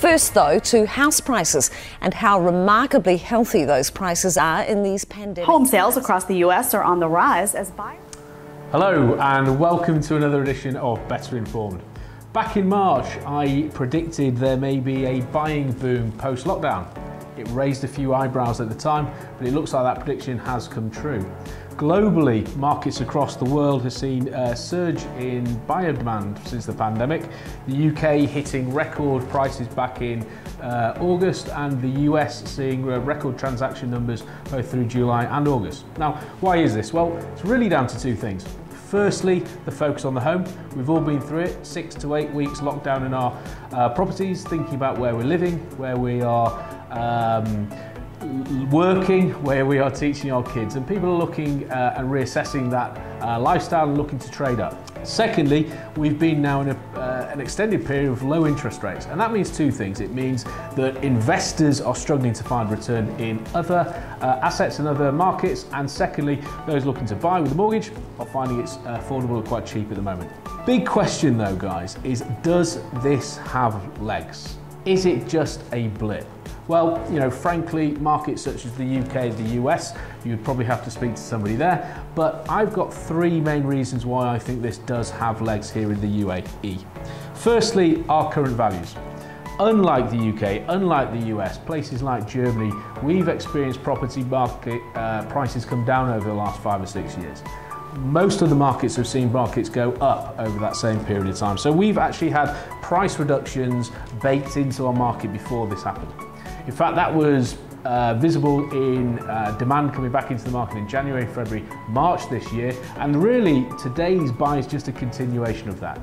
First, though, to house prices and how remarkably healthy those prices are in these pandemic. Home sales across the U.S. are on the rise as buyers. Hello, and welcome to another edition of Better Informed. Back in March, I predicted there may be a buying boom post lockdown. It raised a few eyebrows at the time, but it looks like that prediction has come true. Globally, markets across the world have seen a surge in buyer demand since the pandemic. The UK hitting record prices back in uh, August, and the US seeing uh, record transaction numbers both through July and August. Now, why is this? Well, it's really down to two things. Firstly, the focus on the home. We've all been through it, six to eight weeks lockdown in our uh, properties, thinking about where we're living, where we are um, working, where we are teaching our kids, and people are looking uh, and reassessing that uh, lifestyle and looking to trade up. Secondly, we've been now in a, uh, an extended period of low interest rates, and that means two things. It means that investors are struggling to find return in other uh, assets and other markets, and secondly, those looking to buy with a mortgage are finding it's affordable and quite cheap at the moment. Big question though, guys, is does this have legs? Is it just a blip? Well, you know, frankly, markets such as the UK, the US, you'd probably have to speak to somebody there. But I've got three main reasons why I think this does have legs here in the UAE. Firstly, our current values. Unlike the UK, unlike the US, places like Germany, we've experienced property market uh, prices come down over the last five or six years most of the markets have seen markets go up over that same period of time. So we've actually had price reductions baked into our market before this happened. In fact, that was uh, visible in uh, demand coming back into the market in January, February, March this year. And really, today's buy is just a continuation of that.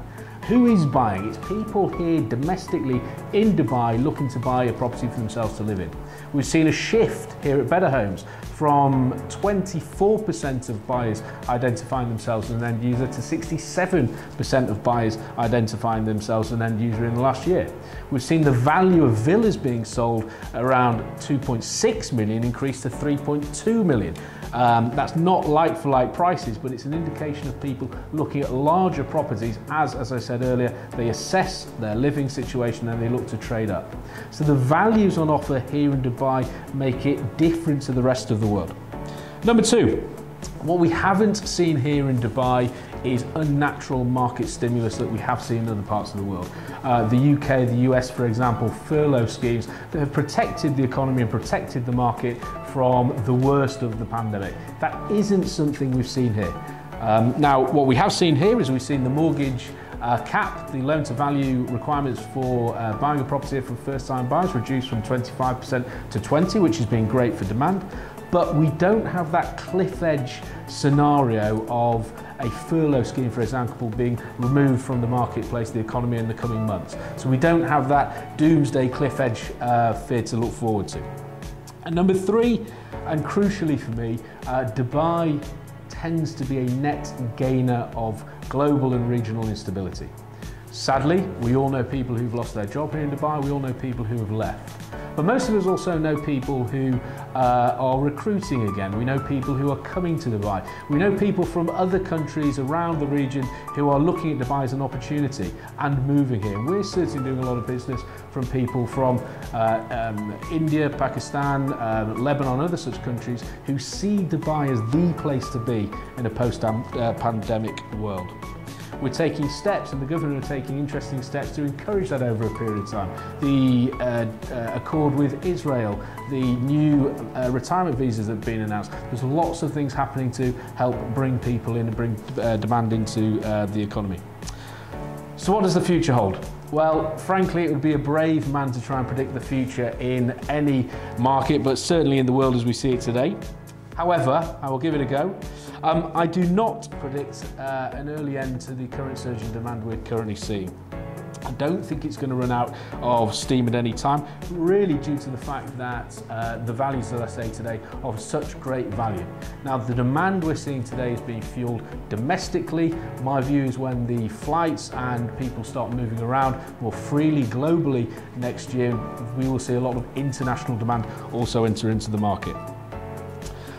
Who is buying? It's people here domestically in Dubai looking to buy a property for themselves to live in. We've seen a shift here at Better Homes from 24% of buyers identifying themselves as an end user to 67% of buyers identifying themselves as an end user in the last year. We've seen the value of villas being sold around 2.6 million increase to 3.2 million. Um, that's not like for like prices, but it's an indication of people looking at larger properties as, as I said earlier, they assess their living situation and they look to trade up. So the values on offer here in Dubai make it different to the rest of the world. Number two, what we haven't seen here in Dubai is unnatural market stimulus that we have seen in other parts of the world. Uh, the UK, the US, for example, furlough schemes that have protected the economy and protected the market from the worst of the pandemic. That isn't something we've seen here. Um, now, what we have seen here is we've seen the mortgage uh, cap, the loan to value requirements for uh, buying a property for first time buyers reduced from 25% to 20, which has been great for demand. But we don't have that cliff edge scenario of a furlough scheme, for example, being removed from the marketplace, the economy in the coming months. So we don't have that doomsday cliff edge uh, fear to look forward to. And number three, and crucially for me, uh, Dubai tends to be a net gainer of global and regional instability. Sadly, we all know people who've lost their job here in Dubai, we all know people who have left. But most of us also know people who uh, are recruiting again. We know people who are coming to Dubai. We know people from other countries around the region who are looking at Dubai as an opportunity and moving here. We're certainly doing a lot of business from people from uh, um, India, Pakistan, um, Lebanon, other such countries who see Dubai as the place to be in a post-pandemic uh, world. We're taking steps, and the government are taking interesting steps to encourage that over a period of time. The uh, uh, accord with Israel, the new uh, retirement visas that have been announced. There's lots of things happening to help bring people in and bring uh, demand into uh, the economy. So what does the future hold? Well, frankly, it would be a brave man to try and predict the future in any market, but certainly in the world as we see it today. However, I will give it a go. Um, I do not predict uh, an early end to the current surge in demand we're currently seeing. I don't think it's going to run out of steam at any time, really due to the fact that uh, the values that I say today are of such great value. Now, the demand we're seeing today is being fueled domestically. My view is when the flights and people start moving around more freely globally next year, we will see a lot of international demand also enter into the market.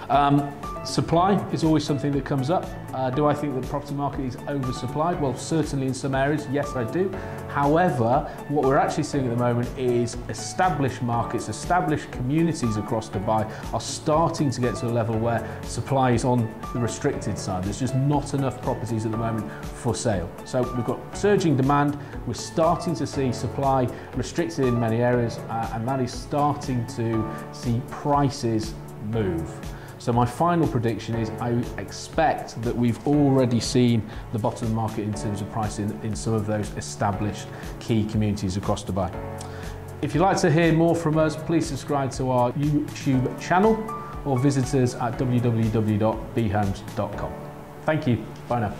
Um, supply is always something that comes up. Uh, do I think the property market is oversupplied? Well, certainly in some areas, yes, I do. However, what we're actually seeing at the moment is established markets, established communities across Dubai are starting to get to a level where supply is on the restricted side. There's just not enough properties at the moment for sale. So we've got surging demand, we're starting to see supply restricted in many areas, uh, and that is starting to see prices move. So my final prediction is I expect that we've already seen the bottom of the market in terms of pricing in some of those established key communities across Dubai. If you'd like to hear more from us, please subscribe to our YouTube channel or visit us at www.bhomes.com. Thank you. Bye now.